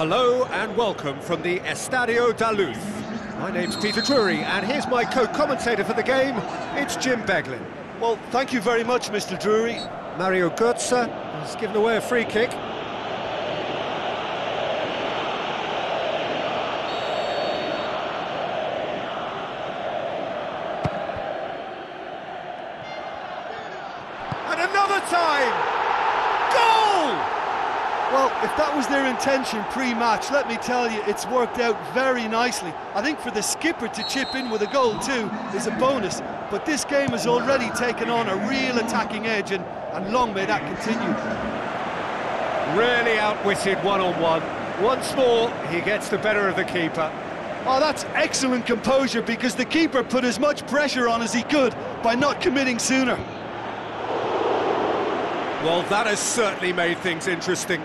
Hello and welcome from the Estadio da Luz. My name's Peter Drury and here's my co-commentator for the game, it's Jim Beglin. Well, thank you very much, Mr Drury. Mario Götze has given away a free kick. And another time! Goal! Well, if that was their intention pre-match, let me tell you, it's worked out very nicely. I think for the skipper to chip in with a goal too is a bonus, but this game has already taken on a real attacking edge, and, and long may that continue. Really outwitted one-on-one. Once more, he gets the better of the keeper. Oh, that's excellent composure because the keeper put as much pressure on as he could by not committing sooner. Well, that has certainly made things interesting.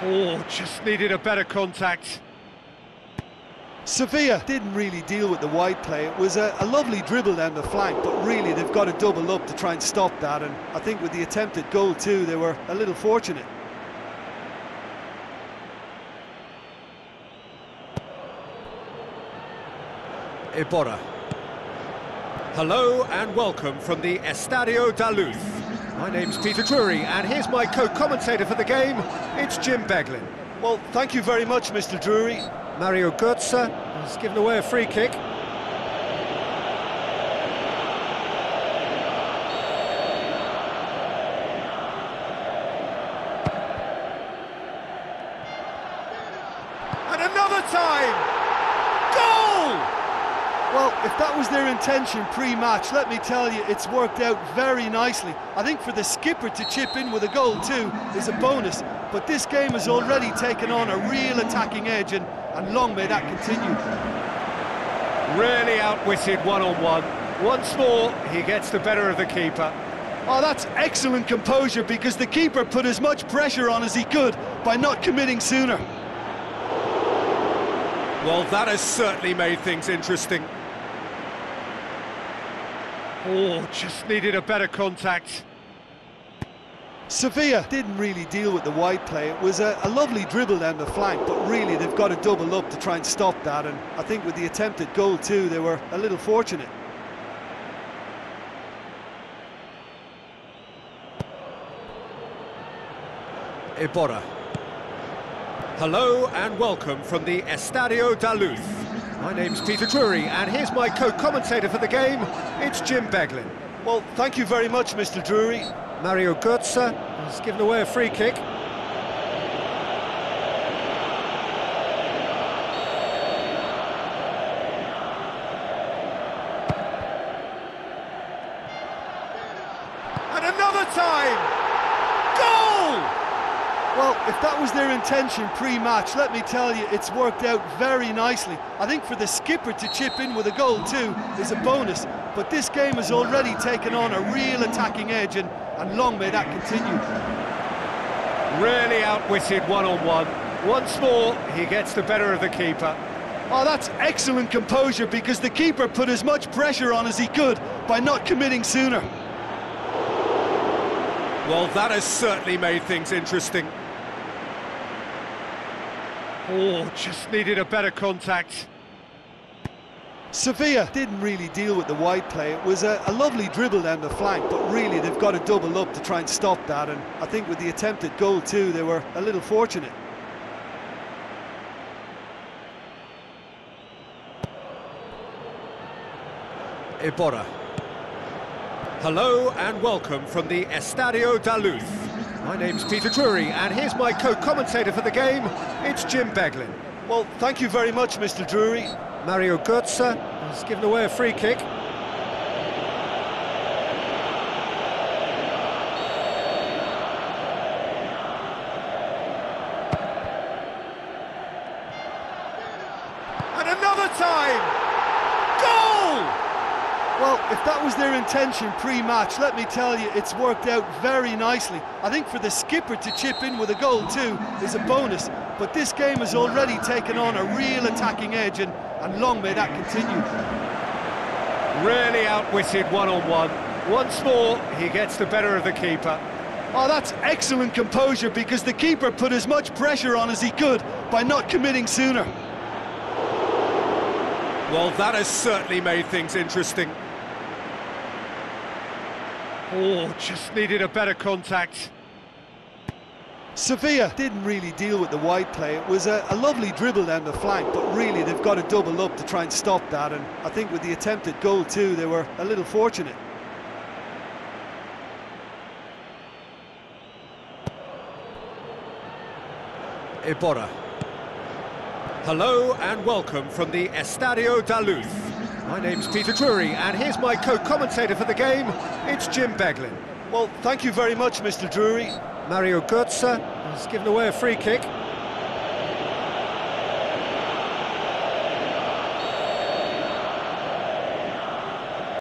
Oh, just needed a better contact. Sevilla didn't really deal with the wide play. It was a, a, lovely dribble down the flank, but really they've got to double up to try and stop that. And I think with the attempted goal too, they were a little fortunate. Iborra. Hello and welcome from the Estadio da Luz. My name's Peter Drury and here's my co-commentator for the game, it's Jim Beglin. Well, thank you very much, Mr Drury. Mario Götze has given away a free kick. And another time! Well, if that was their intention pre-match, let me tell you, it's worked out very nicely. I think for the skipper to chip in with a goal too is a bonus, but this game has already taken on a real attacking edge, and, and long may that continue. Really outwitted one-on-one. Once more, he gets the better of the keeper. Oh, that's excellent composure because the keeper put as much pressure on as he could by not committing sooner. Well, that has certainly made things interesting. Oh, just needed a better contact. Sevilla didn't really deal with the wide play. It was a, a, lovely dribble down the flank, but really they've got to double up to try and stop that. And I think with the attempted goal too, they were a little fortunate. Iborra. Hello and welcome from the Estadio da Luz. My name's Peter Drury and here's my co-commentator for the game, it's Jim Beglin. Well, thank you very much, Mr Drury. Mario Götze has given away a free kick. And another time! Goal! Well, if that was their intention pre-match, let me tell you, it's worked out very nicely. I think for the skipper to chip in with a goal too is a bonus, but this game has already taken on a real attacking edge, and, and long may that continue. Really outwitted one-on-one. -on -one. Once more, he gets the better of the keeper. Oh, that's excellent composure because the keeper put as much pressure on as he could by not committing sooner. Well, that has certainly made things interesting. Oh, just needed a better contact. Sevilla didn't really deal with the wide play. It was a, a, lovely dribble down the flank, but really they've got to double up to try and stop that. And I think with the attempted goal too, they were a little fortunate. Iborra. Hello and welcome from the Estadio da Luz. My name's Peter Drury and here's my co-commentator for the game, it's Jim Beglin. Well, thank you very much, Mr Drury. Mario Götze has given away a free kick. And another time! Well, if that was their intention pre-match, let me tell you, it's worked out very nicely. I think for the skipper to chip in with a goal too is a bonus, but this game has already taken on a real attacking edge, and, and long may that continue. Really outwitted one-on-one. -on -one. Once more, he gets the better of the keeper. Oh, that's excellent composure because the keeper put as much pressure on as he could by not committing sooner. Well, that has certainly made things interesting. Oh, just needed a better contact. Sevilla didn't really deal with the wide play. It was a, a, lovely dribble down the flank, but really they've got to double up to try and stop that. And I think with the attempted goal too, they were a little fortunate. Iborra. Hello and welcome from the Estadio da Luz. My name's Peter Drury, and here's my co-commentator for the game, it's Jim Beglin. Well, thank you very much, Mr Drury. Mario Götze has given away a free kick.